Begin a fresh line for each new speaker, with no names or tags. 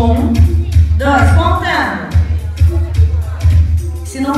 Um, dois, contando. Se não